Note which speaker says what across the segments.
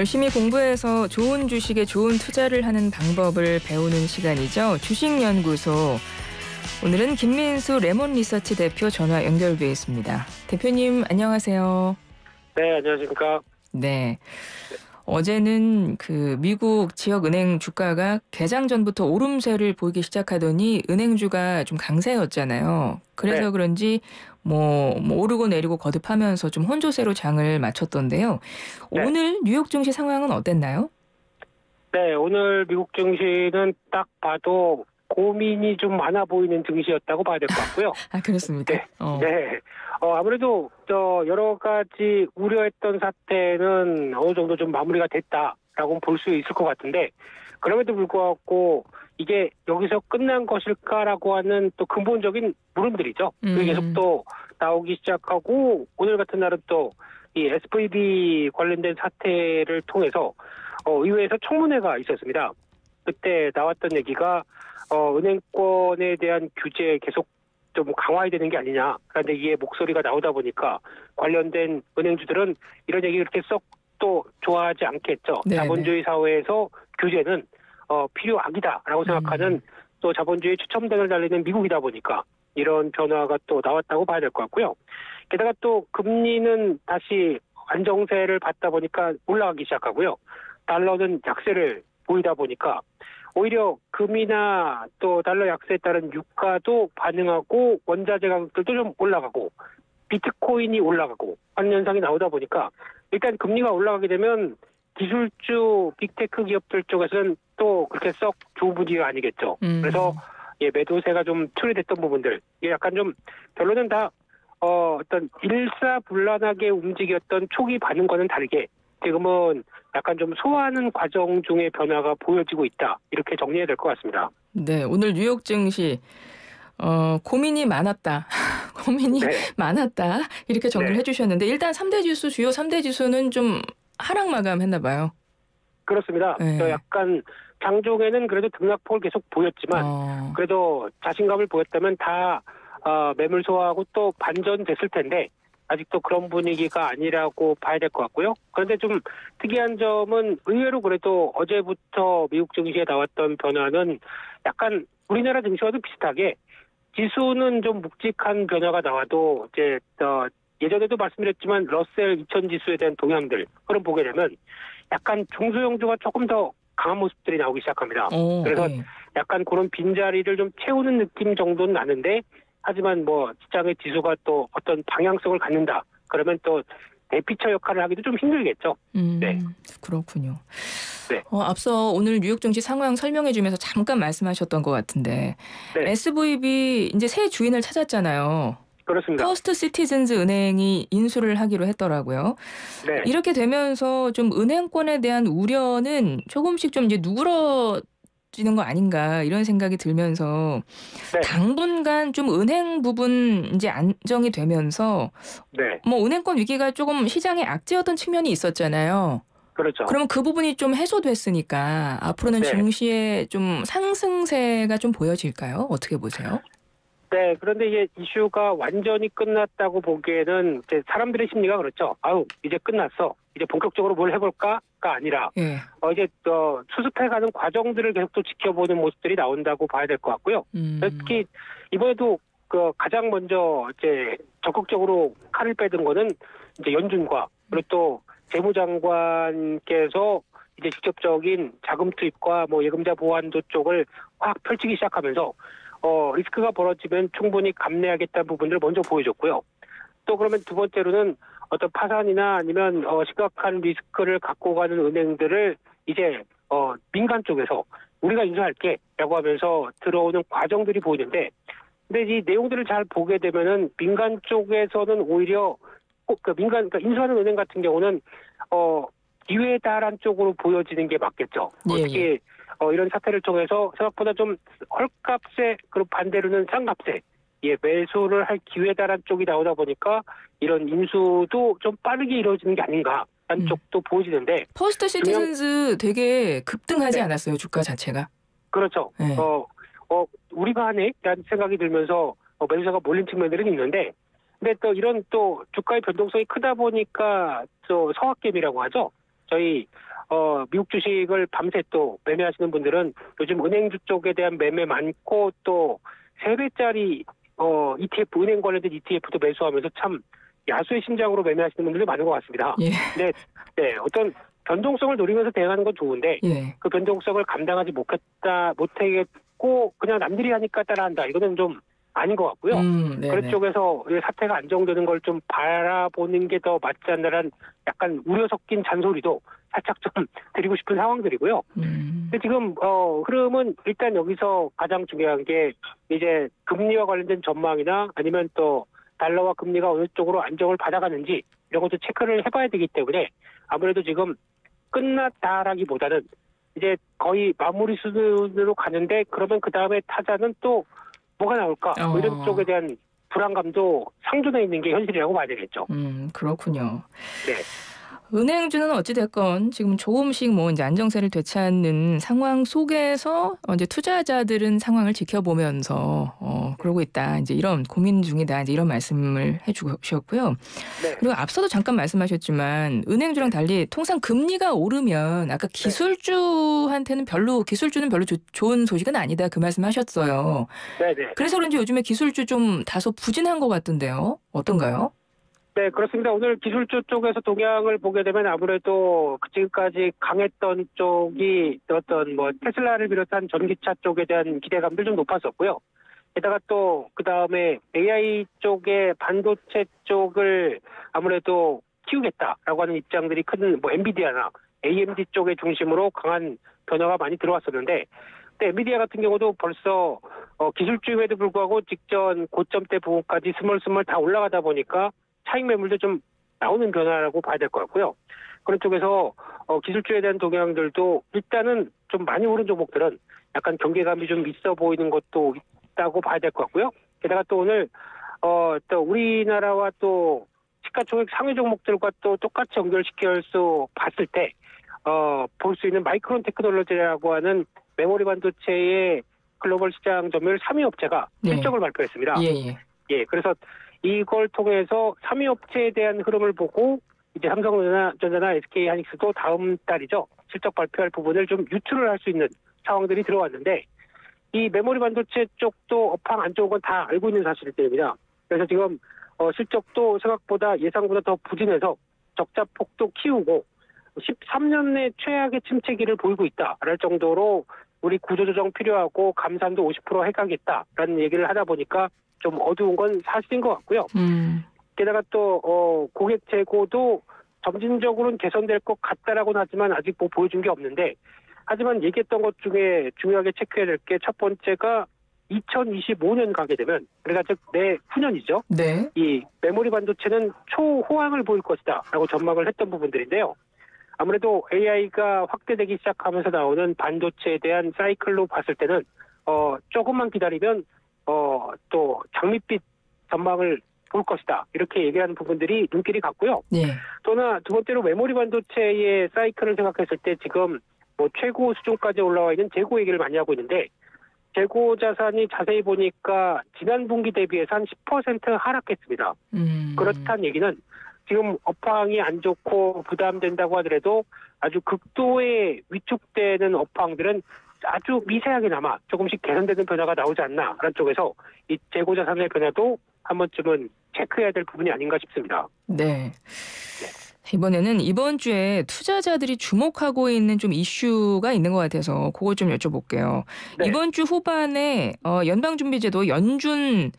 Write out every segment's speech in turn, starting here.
Speaker 1: 열심히 공부해서 좋은 주식에 좋은 투자를 하는 방법을 배우는 시간이죠. 주식연구소. 오늘은 김민수 레몬 리서치 대표 전화 연결돼 있습니다. 대표님 안녕하세요.
Speaker 2: 네, 안녕하십니까.
Speaker 1: 네. 어제는 그 미국 지역 은행 주가가 개장 전부터 오름세를 보이기 시작하더니 은행주가 좀 강세였잖아요. 그래서
Speaker 2: 네.
Speaker 1: 그런지 뭐, 뭐 오르고 내리고 거듭하면서 좀 혼조세로 장을 마쳤던데요.
Speaker 2: 네.
Speaker 1: 오늘 뉴욕 증시 상황은 어땠나요?
Speaker 2: 네, 오늘 미국 증시는 딱 봐도 고민이 좀 많아 보이는 증시였다고 봐야 될 것 같고요.
Speaker 1: 아 그렇습니까?
Speaker 2: 네.
Speaker 1: 어.
Speaker 2: 네. 어, 아무래도 저 여러 가지 우려했던 사태는 어느 정도 좀 마무리가 됐다라고 볼 수 있을 것 같은데 그럼에도 불구하고 이게 여기서 끝난 것일까라고 하는 또 근본적인 물음들이죠. 그게
Speaker 1: 음.
Speaker 2: 계속 또 나오기 시작하고 오늘 같은 날은 또 이 SVB 관련된 사태를 통해서 어, 의회에서 청문회가 있었습니다. 그때 나왔던 얘기가 어, 은행권에 대한 규제 계속 좀 강화해야 되는 게 아니냐. 그런데 이게 목소리가 나오다 보니까 관련된 은행주들은 이런 얘기 그렇게 썩 또 좋아하지 않겠죠.
Speaker 1: 네네.
Speaker 2: 자본주의 사회에서 규제는 어, 필요 악이다라고
Speaker 1: 음.
Speaker 2: 생각하는 또 자본주의 추첨단을 달리는 미국이다 보니까 이런 변화가 또 나왔다고 봐야 될 것 같고요. 게다가 또 금리는 다시 안정세를 받다 보니까 올라가기 시작하고요. 달러는 약세를 보이다 보니까 오히려 금이나 또 달러 약세에 따른 유가도 반응하고 원자재 가격들도 좀 올라가고 비트코인이 올라가고 하는 현상이 나오다 보니까 일단 금리가 올라가게 되면 기술주 빅테크 기업들 쪽에서는 또 그렇게 썩 좋은 분위기가 아니겠죠.
Speaker 1: 음.
Speaker 2: 그래서 예, 매도세가 좀 처리됐던 부분들, 이게 약간 좀 결론은 다 어, 어떤 일사불란하게 움직였던 초기 반응과는 다르게 지금은 약간 좀 소화하는 과정 중에 변화가 보여지고 있다 이렇게 정리해야 될 것 같습니다.
Speaker 1: 네, 오늘 뉴욕 증시 어, 고민이 많았다. 고민이
Speaker 2: 네,
Speaker 1: 많았다. 이렇게 정리를
Speaker 2: 네.
Speaker 1: 해주셨는데 일단 3대 지수 주요 3대 지수는 좀 하락 마감했나 봐요.
Speaker 2: 그렇습니다.
Speaker 1: 네.
Speaker 2: 저 약간 장중에는 그래도 등락폭을 계속 보였지만
Speaker 1: 어,
Speaker 2: 그래도 자신감을 보였다면 다 어, 매물 소화하고 또 반전됐을 텐데 아직도 그런 분위기가 아니라고 봐야 될 것 같고요. 그런데 좀 특이한 점은 의외로 그래도 어제부터 미국 증시에 나왔던 변화는 약간 우리나라 증시와도 비슷하게 지수는 좀 묵직한 변화가 나와도 이제 어, 예전에도 말씀드렸지만 러셀 2000 지수에 대한 동향들 그런 보게 되면 약간 중소형주가 조금 더 강한 모습들이 나오기 시작합니다.
Speaker 1: 어,
Speaker 2: 그래서
Speaker 1: 네.
Speaker 2: 약간 그런 빈자리를 좀 채우는 느낌 정도는 나는데 하지만 뭐 시장의 지수가 또 어떤 방향성을 갖는다 그러면 또 대피처 역할을 하기도 좀 힘들겠죠.
Speaker 1: 음,
Speaker 2: 네.
Speaker 1: 그렇군요.
Speaker 2: 네.
Speaker 1: 어, 앞서 오늘 뉴욕 증시 상황 설명해 주면서 잠깐 말씀하셨던 것 같은데
Speaker 2: 네.
Speaker 1: SVB 이제 새 주인을 찾았잖아요.
Speaker 2: 그렇습니다.
Speaker 1: 퍼스트 시티즌즈 은행이 인수를 하기로 했더라고요.
Speaker 2: 네.
Speaker 1: 이렇게 되면서 좀 은행권에 대한 우려는 조금씩 좀 이제 누그러 지는 거 아닌가 이런 생각이 들면서
Speaker 2: 네.
Speaker 1: 당분간 좀 은행 부분 이제 안정이 되면서
Speaker 2: 네.
Speaker 1: 뭐 은행권 위기가 조금 시장에 악재였던 측면이 있었잖아요.
Speaker 2: 그렇죠.
Speaker 1: 그러면 그 부분이 좀 해소됐으니까 앞으로는
Speaker 2: 네.
Speaker 1: 증시의 좀 상승세가 좀 보여질까요? 어떻게 보세요?
Speaker 2: 네. 그런데 이게 이슈가 완전히 끝났다고 보기에는 이제 사람들의 심리가 그렇죠. 아우 이제 끝났어. 이제 본격적으로 뭘 해볼까가 아니라
Speaker 1: 예.
Speaker 2: 어, 이제 어, 수습해가는 과정들을 계속 또 지켜보는 모습들이 나온다고 봐야 될 것 같고요.
Speaker 1: 음.
Speaker 2: 특히 이번에도 그 가장 먼저 이제 적극적으로 칼을 빼든 거는 이제 연준과 그리고 또 재무장관께서 이제 직접적인 자금 투입과 뭐 예금자 보완도 쪽을 확 펼치기 시작하면서 어 리스크가 벌어지면 충분히 감내하겠다는 부분을 먼저 보여줬고요. 또 그러면 두 번째로는 어떤 파산이나 아니면 어 심각한 리스크를 갖고 가는 은행들을 이제 어 민간 쪽에서 우리가 인수할게라고 하면서 들어오는 과정들이 보이는데 근데 이 내용들을 잘 보게 되면은 민간 쪽에서는 오히려 꼭그 민간 그러니까 인수하는 은행 같은 경우는 어 달한 쪽으로 보여지는 게 맞겠죠.
Speaker 1: 예,
Speaker 2: 어떻게 어, 이런 사태를 통해서 생각보다 좀 헐값에 그리고 반대로는 싼값에 예 매수를 할 만한 쪽이 나오다 보니까 이런 인수도 좀 빠르게 이루어지는 게 아닌가 하는
Speaker 1: 음.
Speaker 2: 쪽도 보여지는데
Speaker 1: 퍼스트 시티즌즈 되게 급등하지
Speaker 2: 네.
Speaker 1: 않았어요 주가 자체가.
Speaker 2: 그렇죠.
Speaker 1: 네.
Speaker 2: 어, 어, 우리가 하네 라는 생각이 들면서 어, 매수자가 몰린 측면들은 있는데 근데 또 이런 또 주가의 변동성이 크다 보니까 저 서학개미라고 하죠. 저희 어 미국 주식을 밤새 또 매매하시는 분들은 요즘 은행주 쪽에 대한 매매 많고 또세 배짜리 어 ETF 은행 관련된 ETF도 매수하면서 참 야수의 심장으로 매매하시는 분들이 많은 것 같습니다.
Speaker 1: 예.
Speaker 2: 네, 네 어떤 변동성을 노리면서 대응하는 건 좋은데
Speaker 1: 예.
Speaker 2: 그 변동성을 감당하지 못했다 못하겠고 그냥 남들이 하니까 따라한다 이거는 좀 아닌 것 같고요.
Speaker 1: 음, 네네.
Speaker 2: 그런 쪽에서 이 사태가 안정되는 걸 좀 바라보는 게 더 맞지 않나란 약간 우려 섞인 잔소리도 살짝 좀 드리고 싶은 상황들이고요.
Speaker 1: 음,
Speaker 2: 근데 지금 어 흐름은 일단 여기서 가장 중요한 게 이제 금리와 관련된 전망이나 아니면 또 달러와 금리가 어느 쪽으로 안정을 받아가는지 이런 것도 체크를 해봐야 되기 때문에 아무래도 지금 끝났다라기보다는 이제 거의 마무리 수준으로 가는데 그러면 그 다음에 타자는 또 뭐가 나올까 뭐 이런
Speaker 1: 어.
Speaker 2: 쪽에 대한 불안감도 상존해 있는 게 현실이라고 봐야 되겠죠.
Speaker 1: 음, 그렇군요.
Speaker 2: 네.
Speaker 1: 은행주는 어찌됐건 지금 조금씩 뭐 이제 안정세를 되찾는 상황 속에서 어, 이제 투자자들은 상황을 지켜보면서 어, 그러고 있다. 이제 이런 고민 중이다. 이제 이런 말씀을 해 주셨고요.
Speaker 2: 네.
Speaker 1: 그리고 앞서도 잠깐 말씀하셨지만 은행주랑 달리 통상 금리가 오르면 아까 기술주한테는 별로 기술주는 별로 조- 좋은 소식은 아니다. 그 말씀하셨어요.
Speaker 2: 네, 네.
Speaker 1: 그래서 그런지 요즘에 기술주 좀 다소 부진한 것 같던데요. 어떤가요?
Speaker 2: 네, 그렇습니다. 오늘 기술주 쪽에서 동향을 보게 되면 아무래도 그 지금까지 강했던 쪽이 어떤 뭐 테슬라를 비롯한 전기차 쪽에 대한 기대감들 좀 높았었고요. 게다가 또 그 다음에 AI 쪽의 반도체 쪽을 아무래도 키우겠다라고 하는 입장들이 큰 뭐 엔비디아나 AMD 쪽의 중심으로 강한 변화가 많이 들어왔었는데 근데 엔비디아 같은 경우도 벌써 어, 기술주임에도 불구하고 직전 고점대 부분까지 스멀스멀 다 올라가다 보니까 차익 매물도 좀 나오는 변화라고 봐야 될 것 같고요. 그런 쪽에서 어, 기술주에 대한 동향들도 일단은 좀 많이 오른 종목들은 약간 경계감이 좀 있어 보이는 것도 있다고 봐야 될 것 같고요. 게다가 또 오늘 어, 또 우리나라와 또 시가총액 상위 종목들과 또 똑같이 연결시켜서 봤을 때 어, 볼 수 있는 마이크론 테크놀로지라고 하는 메모리 반도체의 글로벌 시장 점유율 3위 업체가
Speaker 1: 네.
Speaker 2: 실적을 발표했습니다.
Speaker 1: 예, 예.
Speaker 2: 예, 그래서 이걸 통해서 3위 업체에 대한 흐름을 보고 이제 삼성전자나 전자나 SK 하이닉스도 다음 달이죠 실적 발표할 부분을 좀 유추를 할 수 있는 상황들이 들어왔는데 이 메모리 반도체 쪽도 업황 안 좋은 건 다 알고 있는 사실입니다. 그래서 지금 어, 실적도 생각보다 예상보다 더 부진해서 적자 폭도 키우고 13년 내 최악의 침체기를 보이고 있다랄 정도로 우리 구조조정 필요하고 감산도 50% 해가겠다라는 얘기를 하다 보니까 좀 어두운 건 사실인 것 같고요.
Speaker 1: 음,
Speaker 2: 게다가 또 어, 고객 재고도 점진적으로는 개선될 것 같다라고는 하지만 아직 뭐 보여준 게 없는데 하지만 얘기했던 것 중에 중요하게 체크해야 될 게 첫 번째가 2025년 가게 되면 그러니까 즉 내후년이죠.
Speaker 1: 네.
Speaker 2: 이 메모리 반도체는 초호황을 보일 것이다라고 전망을 했던 부분들인데요. 아무래도 AI가 확대되기 시작하면서 나오는 반도체에 대한 사이클로 봤을 때는 어 조금만 기다리면 어 또 장밋빛 전망을 볼 것이다 이렇게 얘기하는 부분들이 눈길이 갔고요.
Speaker 1: 예.
Speaker 2: 또나 두 번째로 메모리 반도체의 사이클을 생각했을 때 지금 뭐 최고 수준까지 올라와 있는 재고 얘기를 많이 하고 있는데 재고 자산이 자세히 보니까 지난 분기 대비해서 한 10% 하락했습니다.
Speaker 1: 음.
Speaker 2: 그렇다는 얘기는 지금 업황이 안 좋고 부담된다고 하더라도 아주 극도의 위축되는 업황들은 아주 미세하게나마 조금씩 개선되는 변화가 나오지 않나라는 쪽에서 이 재고 자산의 변화도 한 번쯤은 체크해야 될 부분이 아닌가 싶습니다.
Speaker 1: 네. 이번에는 이번 주에 투자자들이 주목하고 있는 좀 이슈가 있는 것 같아서 그거 좀 여쭤볼게요.
Speaker 2: 네.
Speaker 1: 이번 주 후반에 어, 연방준비제도 연준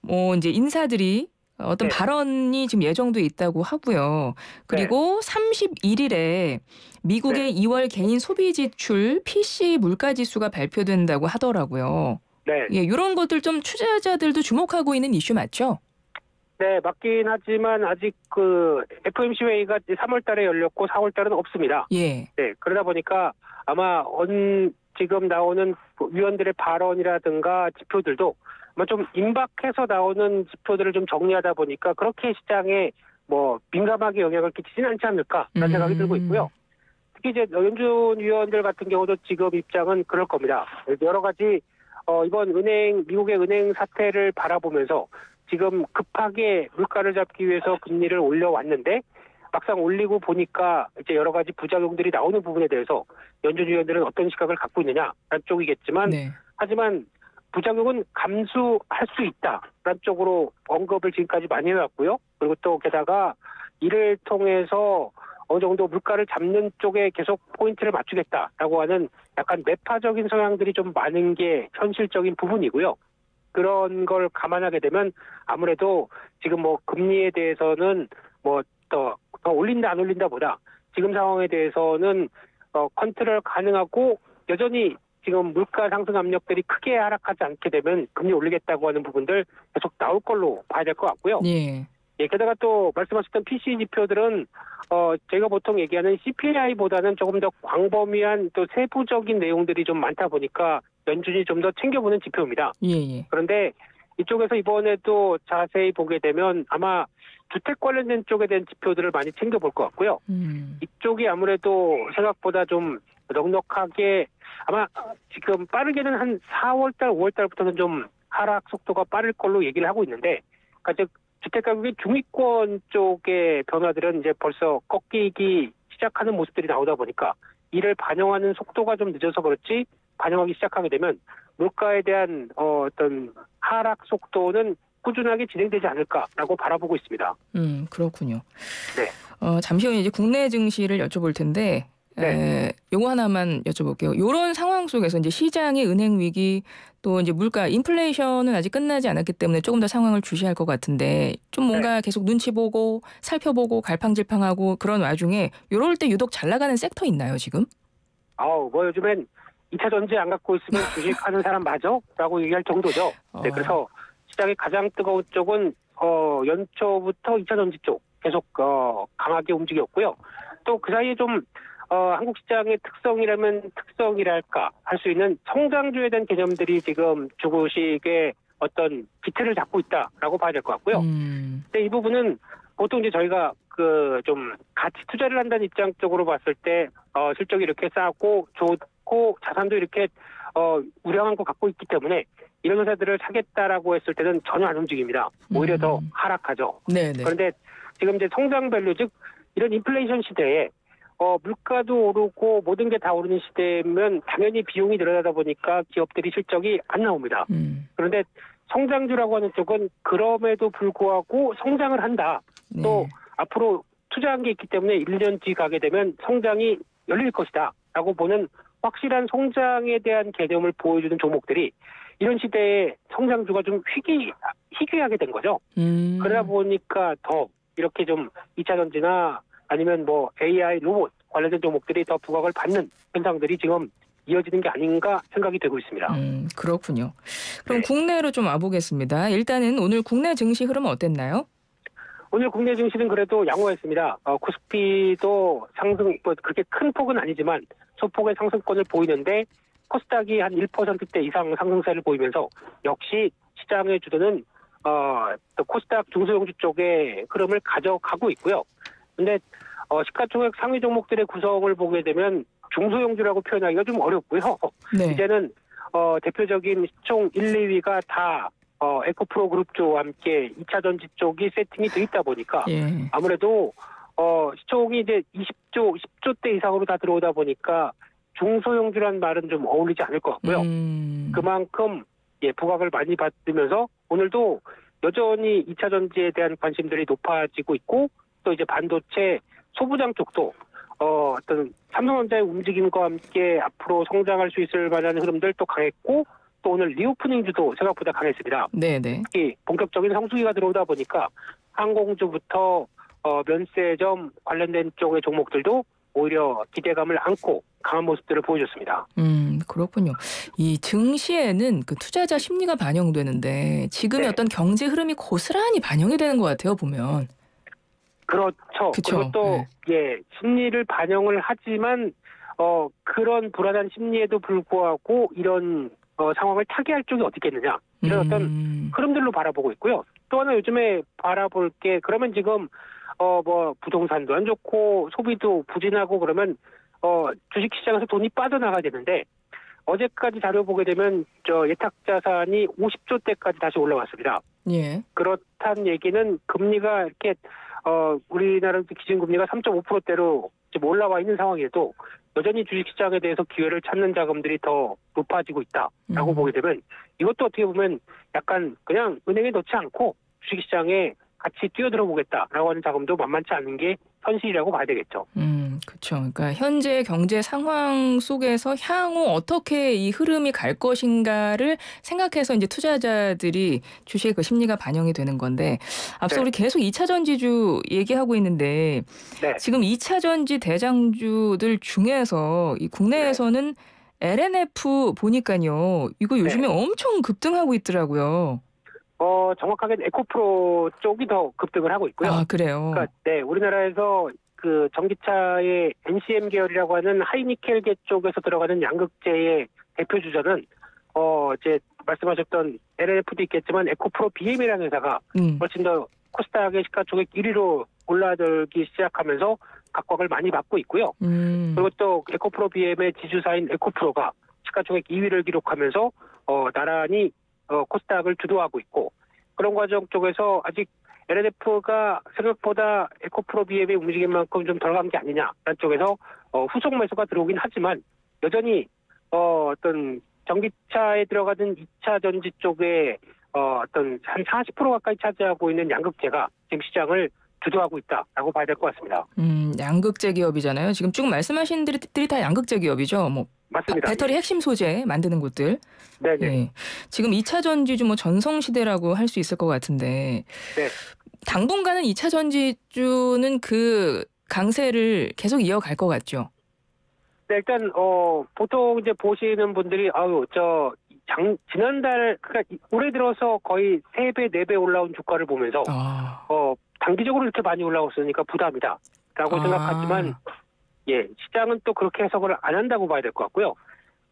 Speaker 1: 뭐 이제 인사들이 어떤
Speaker 2: 네.
Speaker 1: 발언이 지금 예정돼 있다고 하고요. 그리고 31일에 미국의 2월 개인 소비 지출 PC 물가 지수가 발표된다고 하더라고요.
Speaker 2: 네.
Speaker 1: 예, 이런 것들 좀 투자자들도 주목하고 있는 이슈 맞죠?
Speaker 2: 네, 맞긴 하지만 아직 그 FMC 회의가 3월 달에 열렸고 4월 달은 없습니다.
Speaker 1: 예.
Speaker 2: 네, 그러다 보니까 아마 언 지금 나오는 위원들의 발언이라든가 지표들도 좀 임박해서 나오는 지표들을 좀 정리하다 보니까 그렇게 시장에 뭐 민감하게 영향을 끼치지는 않지 않을까라는
Speaker 1: 음.
Speaker 2: 생각이 들고 있고요. 특히 이제 연준 위원들 같은 경우도 지금 입장은 그럴 겁니다. 여러 가지 어, 이번 은행 미국의 은행 사태를 바라보면서 지금 급하게 물가를 잡기 위해서 금리를 올려왔는데 막상 올리고 보니까 이제 여러 가지 부작용들이 나오는 부분에 대해서 연준 위원들은 어떤 시각을 갖고 있느냐라는 쪽이겠지만
Speaker 1: 네.
Speaker 2: 하지만 부작용은 감수할 수 있다라는 쪽으로 언급을 지금까지 많이 해왔고요. 그리고 또 게다가 이를 통해서 어느 정도 물가를 잡는 쪽에 계속 포인트를 맞추겠다라고 하는 약간 매파적인 성향들이 좀 많은 게 현실적인 부분이고요. 그런 걸 감안하게 되면 아무래도 지금 뭐 금리에 대해서는 뭐더 더 올린다 안 올린다보다 지금 상황에 대해서는 어 컨트롤 가능하고 여전히 지금 물가 상승 압력들이 크게 하락하지 않게 되면 금리 올리겠다고 하는 부분들 계속 나올 걸로 봐야 될 것 같고요.
Speaker 1: 예.
Speaker 2: 예, 게다가 또 말씀하셨던 PC 지표들은 어 저희가 보통 얘기하는 CPI보다는 조금 더 광범위한 또 세부적인 내용들이 좀 많다 보니까 연준이 좀 더 챙겨보는 지표입니다.
Speaker 1: 예, 예.
Speaker 2: 그런데 이쪽에서 이번에도 자세히 보게 되면 아마 주택 관련된 쪽에 대한 지표들을 많이 챙겨볼 것 같고요.
Speaker 1: 음.
Speaker 2: 이쪽이 아무래도 생각보다 좀 넉넉하게 아마 지금 빠르게는 한 4월달, 5월달부터는 좀 하락 속도가 빠를 걸로 얘기를 하고 있는데, 그러니까 즉 주택 가격의 중위권 쪽의 변화들은 이제 벌써 꺾이기 시작하는 모습들이 나오다 보니까 이를 반영하는 속도가 좀 늦어서 그렇지 반영하기 시작하게 되면 물가에 대한 어, 어떤 하락 속도는 꾸준하게 진행되지 않을까라고 바라보고 있습니다.
Speaker 1: 음, 그렇군요.
Speaker 2: 네.
Speaker 1: 어, 잠시 후에 이제 국내 증시를 여쭤볼 텐데,
Speaker 2: 네.
Speaker 1: 에, 요거 하나만 여쭤볼게요. 요런 상황 속에서 이제 시장의 은행 위기 또 이제 물가 인플레이션은 아직 끝나지 않았기 때문에 조금 더 상황을 주시할 것 같은데 좀 뭔가 계속 눈치 보고 살펴보고 갈팡질팡하고 그런 와중에 요럴 때 유독 잘 나가는 섹터 있나요 지금?
Speaker 2: 아우 뭐 요즘엔 2차 전지 안 갖고 있으면 주식하는 사람 맞아? 라고 얘기할 정도죠. 네,
Speaker 1: 어.
Speaker 2: 그래서 시장의 가장 뜨거운 쪽은 어, 연초부터 2차 전지 쪽 계속 어, 강하게 움직였고요. 또 그 사이에 좀 어, 한국 시장의 특성이라면 특성이랄까 할 수 있는 성장주에 대한 개념들이 지금 주구식의 어떤 기틀을 잡고 있다라고 봐야 될 것 같고요.
Speaker 1: 음,
Speaker 2: 근데 이 부분은 보통 이제 저희가 그좀 가치 투자를 한다는 입장 쪽으로 봤을 때 어, 실적이 이렇게 쌓고 좋고 자산도 이렇게 어, 우량한 거 갖고 있기 때문에 이런 회사들을 사겠다라고 했을 때는 전혀 안 움직입니다. 오히려 더
Speaker 1: 음.
Speaker 2: 하락하죠.
Speaker 1: 네네.
Speaker 2: 그런데 지금 이제 성장 value 즉 이런 인플레이션 시대에 어, 물가도 오르고 모든 게 다 오르는 시대면 당연히 비용이 늘어나다 보니까 기업들이 실적이 안 나옵니다.
Speaker 1: 음,
Speaker 2: 그런데 성장주라고 하는 쪽은 그럼에도 불구하고 성장을 한다.
Speaker 1: 네.
Speaker 2: 또 앞으로 투자한 게 있기 때문에 1년 뒤 가게 되면 성장이 열릴 것이다. 라고 보는 확실한 성장에 대한 개념을 보여주는 종목들이 이런 시대에 성장주가 좀 희귀, 희귀하게 된 거죠.
Speaker 1: 음,
Speaker 2: 그러다 보니까 더 이렇게 좀 2차 전지나 아니면 뭐 AI 로봇 관련된 종목들이 더 부각을 받는 현상들이 지금 이어지는 게 아닌가 생각이 되고 있습니다.
Speaker 1: 음, 그렇군요. 그럼
Speaker 2: 네.
Speaker 1: 국내로 좀 와보겠습니다. 일단은 오늘 국내 증시 흐름은 어땠나요?
Speaker 2: 오늘 국내 증시는 그래도 양호했습니다. 어, 코스피도 상승, 뭐 그렇게 큰 폭은 아니지만 소폭의 상승권을 보이는데 코스닥이 한 1%대 이상 상승세를 보이면서 역시 시장의 주도는 어, 또 코스닥 중소형주 쪽의 흐름을 가져가고 있고요. 근데 어, 시가총액 상위 종목들의 구성을 보게 되면 중소형주라고 표현하기가 좀 어렵고요.
Speaker 1: 네.
Speaker 2: 이제는 어, 대표적인 시총 1, 2위가 다 어, 에코프로 그룹주와 함께 2차 전지 쪽이 세팅이 돼 있다 보니까
Speaker 1: 예.
Speaker 2: 아무래도 어, 시총이 이제 20조, 10조 대 이상으로 다 들어오다 보니까 중소형주란 말은 좀 어울리지 않을 것 같고요.
Speaker 1: 음,
Speaker 2: 그만큼 예, 부각을 많이 받으면서 오늘도 여전히 2차 전지에 대한 관심들이 높아지고 있고 또 이제 반도체 소부장 쪽도 어, 어떤 삼성전자의 움직임과 함께 앞으로 성장할 수 있을 만한 흐름들 또 강했고 또 오늘 리오프닝주도 생각보다 강했습니다.
Speaker 1: 네네.
Speaker 2: 특히 본격적인 성수기가 들어오다 보니까 항공주부터 어, 면세점 관련된 쪽의 종목들도 오히려 기대감을 안고 강한 모습들을 보여줬습니다.
Speaker 1: 음, 그렇군요. 이 증시에는 그 투자자 심리가 반영되는데 지금의
Speaker 2: 네.
Speaker 1: 어떤 경제 흐름이 고스란히 반영이 되는 것 같아요, 보면.
Speaker 2: 그렇죠.
Speaker 1: 그쵸.
Speaker 2: 그리고 또 예, 심리를 반영을 하지만 어 그런 불안한 심리에도 불구하고 이런 어, 상황을 타개할 쪽이 어디 있겠느냐 이런 어떤
Speaker 1: 음,
Speaker 2: 흐름들로 바라보고 있고요. 또 하나 요즘에 바라볼 게 그러면 지금 어 뭐 부동산도 안 좋고 소비도 부진하고 그러면 어 주식 시장에서 돈이 빠져나가야 되는데 어제까지 자료 보게 되면 저 예탁 자산이 50조 대까지 다시 올라왔습니다.
Speaker 1: 예.
Speaker 2: 그렇다는 얘기는 금리가 이렇게 어, 우리나라 기준금리가 3.5%대로 지금 올라와 있는 상황에도 여전히 주식시장에 대해서 기회를 찾는 자금들이 더 높아지고 있다라고
Speaker 1: 음.
Speaker 2: 보게 되면 이것도 어떻게 보면 약간 그냥 은행에 넣지 않고 주식시장에 같이 뛰어들어 보겠다라고 하는 자금도 만만치 않은 게 현실이라고 봐야 되겠죠.
Speaker 1: 음, 그렇죠. 그러니까 현재 경제 상황 속에서 향후 어떻게 이 흐름이 갈 것인가를 생각해서 이제 투자자들이 주식의 그 심리가 반영이 되는 건데 앞서
Speaker 2: 네.
Speaker 1: 우리 계속 2차 전지주 얘기하고 있는데
Speaker 2: 네.
Speaker 1: 지금 2차 전지 대장주들 중에서 이 국내에서는 LNF 보니까요. 이거 요즘에 엄청 급등하고 있더라고요.
Speaker 2: 어, 정확하게는 에코프로 쪽이 더 급등을 하고 있고요.
Speaker 1: 아, 그래요.
Speaker 2: 그러니까 네, 우리나라에서 그 전기차의 NCM 계열이라고 하는 하이니켈계 쪽에서 들어가는 양극재의 대표 주자는 어 이제 말씀하셨던 LNF도 있겠지만 에코프로 BM이라는 회사가
Speaker 1: 음.
Speaker 2: 훨씬 더 코스닥의 시가총액 1위로 올라들기 시작하면서 각광을 많이 받고 있고요.
Speaker 1: 음.
Speaker 2: 그리고 또 에코프로 BM의 지주사인 에코프로가 시가총액 2위를 기록하면서 어 나란히 어 코스닥을 주도하고 있고 그런 과정 쪽에서 아직 LNF가 생각보다 에코프로 BM의 움직임 만큼 좀 덜 간 게 아니냐라는 쪽에서 어 후속 매수가 들어오긴 하지만 여전히 어 어떤 전기차에 들어가는 2차 전지 쪽에 어 어떤 한 40% 가까이 차지하고 있는 양극재가 지금 시장을 주도하고 있다라고 봐야 될 것 같습니다.
Speaker 1: 음, 양극재 기업이잖아요. 지금 쭉 말씀하신 들이 다 양극재 기업이죠. 뭐
Speaker 2: 맞습니다.
Speaker 1: 배 터리 핵심 소재 만드는 곳들.
Speaker 2: 네네.
Speaker 1: 예. 지금 2차 전지주 뭐 전성 시대라고 할 수 있을 것 같은데.
Speaker 2: 네.
Speaker 1: 당분간은 2차 전지주는 그 강세를 계속 이어갈 것 같죠.
Speaker 2: 네, 일단 어 보통 이제 보시는 분들이 아유 저 장, 지난달 그러니까 올해 들어서 거의 3배, 4배 올라온 주가를 보면서
Speaker 1: 아.
Speaker 2: 어 단기적으로 이렇게 많이 올라왔으니까 부담이다라고
Speaker 1: 아.
Speaker 2: 생각하지만 예 시장은 또 그렇게 해석을 안 한다고 봐야 될 것 같고요.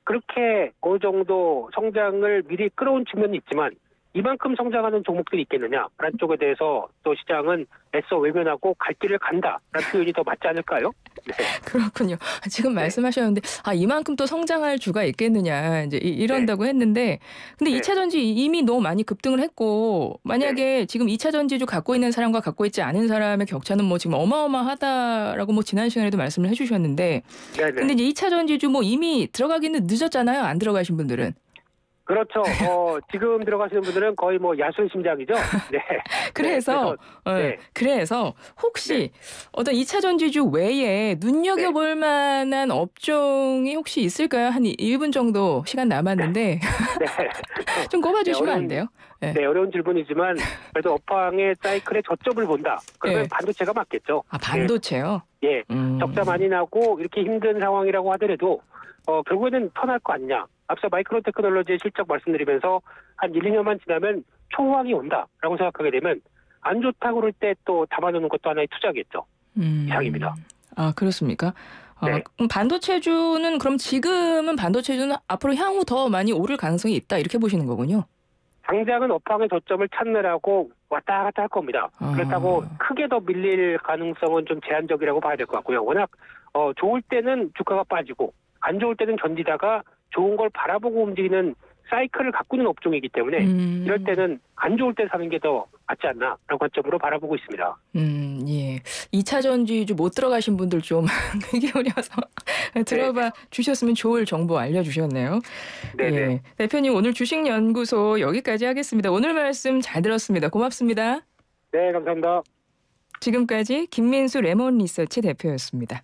Speaker 2: 그렇게 어느 정도 성장을 미리 끌어온 측면이 있지만 이만큼 성장하는 종목들이 있겠느냐라는 쪽에 대해서 또 시장은 애써 외면하고 갈 길을 간다라는 표현이 더 맞지 않을까요? 네.
Speaker 1: 그렇군요. 아, 지금 말씀하셨는데 아 이만큼 또 성장할 주가 있겠느냐 이제 이- 이런다고 했는데 근데
Speaker 2: 네.
Speaker 1: 2차 전지 이미 너무 많이 급등을 했고 만약에 지금 2차 전지주 갖고 있는 사람과 갖고 있지 않은 사람의 격차는 뭐 지금 어마어마하다라고 뭐 지난 시간에도 말씀을 해주셨는데
Speaker 2: 네네.
Speaker 1: 근데 이제 2차 전지주 뭐 이미 들어가기는 늦었잖아요. 안 들어가신 분들은.
Speaker 2: 그렇죠. 어, 지금 들어가시는 분들은 거의 뭐 야술 심장이죠. 네.
Speaker 1: 그래서 어,
Speaker 2: 네.
Speaker 1: 그래서 혹시 어떤 2차 전지주 외에 눈여겨볼
Speaker 2: 네.
Speaker 1: 만한 업종이 혹시 있을까요? 한 1분 정도 시간 남았는데
Speaker 2: 네.
Speaker 1: 좀 꼽아주시면
Speaker 2: 네,
Speaker 1: 안
Speaker 2: 어려운-
Speaker 1: 돼요? 네.
Speaker 2: 네, 어려운 질문이지만 그래도 업황의 사이클의 저점을 본다. 그러면
Speaker 1: 네.
Speaker 2: 반도체가 맞겠죠.
Speaker 1: 아 반도체요?
Speaker 2: 예.
Speaker 1: 음.
Speaker 2: 적자 많이 나고 이렇게 힘든 상황이라고 하더라도 어, 결국에는 턴할 거 아니냐. 앞서 마이크로 테크놀로지의 실적 말씀드리면서 한 1, 2년만 지나면 초호황이 온다라고 생각하게 되면 안 좋다 그럴 때 또 담아놓는 것도 하나의 투자겠죠.
Speaker 1: 음.
Speaker 2: 이상입니다.
Speaker 1: 아 그렇습니까? 어,
Speaker 2: 네.
Speaker 1: 그럼 반도체주는 그럼 지금은 반도체주는 앞으로 향후 더 많이 오를 가능성이 있다 이렇게 보시는 거군요.
Speaker 2: 당장은 업황의 저점을 찾느라고 왔다 갔다 할 겁니다.
Speaker 1: 아.
Speaker 2: 그렇다고 크게 더 밀릴 가능성은 좀 제한적이라고 봐야 될 것 같고요. 워낙 어, 좋을 때는 주가가 빠지고 안 좋을 때는 견디다가 좋은 걸 바라보고 움직이는 사이클을 있는 업종이기 때문에
Speaker 1: 음.
Speaker 2: 이럴 때는 안 좋을 때 사는 게 더 맞지 않나라는 관점으로 바라보고 있습니다.
Speaker 1: 음, 예. 2차 전지주 못 들어가신 분들 좀귀 기울여서 들어봐 주셨으면 좋을 정보 알려주셨네요.
Speaker 2: 네네.
Speaker 1: 예. 대표님 오늘 주식연구소 여기까지 하겠습니다. 오늘 말씀 잘 들었습니다. 고맙습니다.
Speaker 2: 네, 감사합니다.
Speaker 1: 지금까지 김민수 레몬 리서치 대표였습니다.